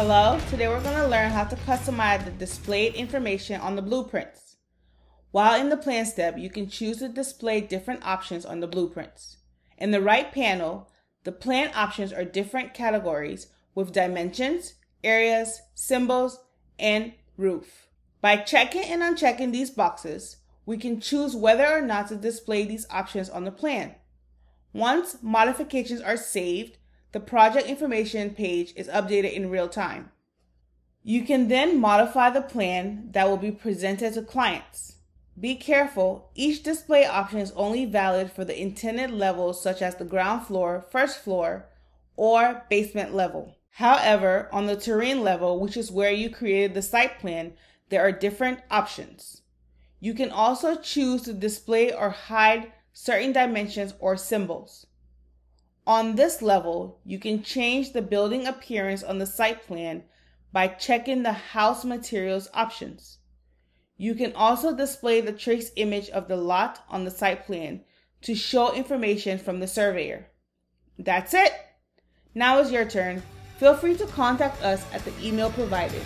Hello, today we're going to learn how to customize the displayed information on the blueprints. While in the plan step, you can choose to display different options on the blueprints. In the right panel, the plan options are different categories with dimensions, areas, symbols, and roof. By checking and unchecking these boxes, we can choose whether or not to display these options on the plan. Once modifications are saved, the project information page is updated in real time. You can then modify the plan that will be presented to clients. Be careful, each display option is only valid for the intended levels such as the ground floor, first floor, or basement level. However, on the terrain level, which is where you created the site plan, there are different options. You can also choose to display or hide certain dimensions or symbols. On this level, you can change the building appearance on the site plan by checking the house materials options. You can also display the trace image of the lot on the site plan to show information from the surveyor. That's it! Now is your turn. Feel free to contact us at the email provided.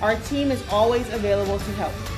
Our team is always available to help.